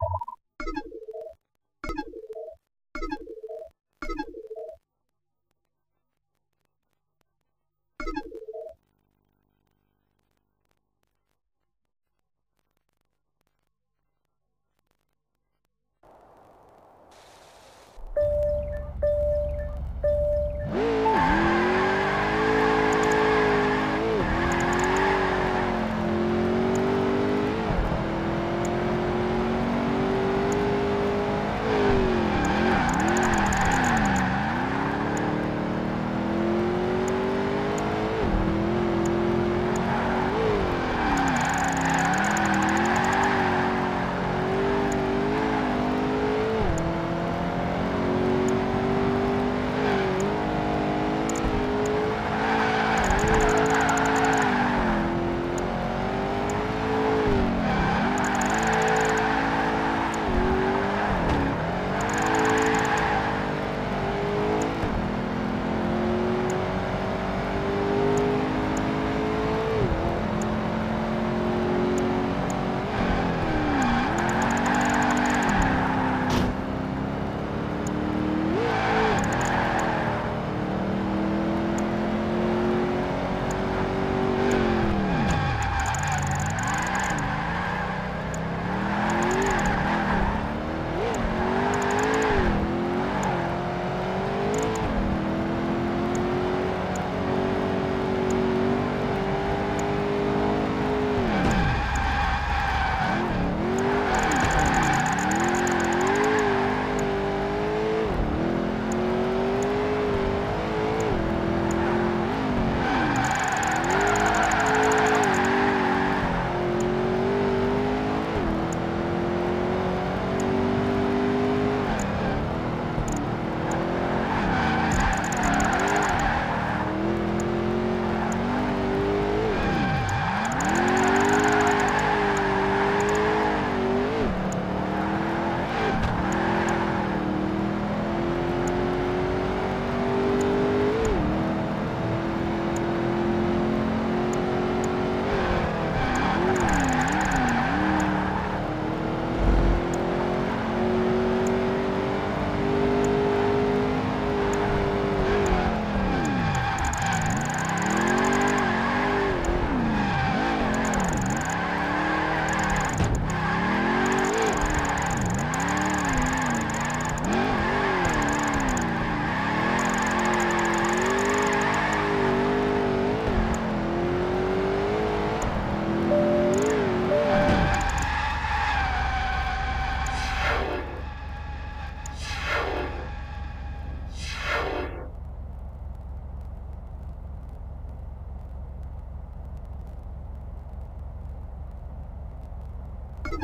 you you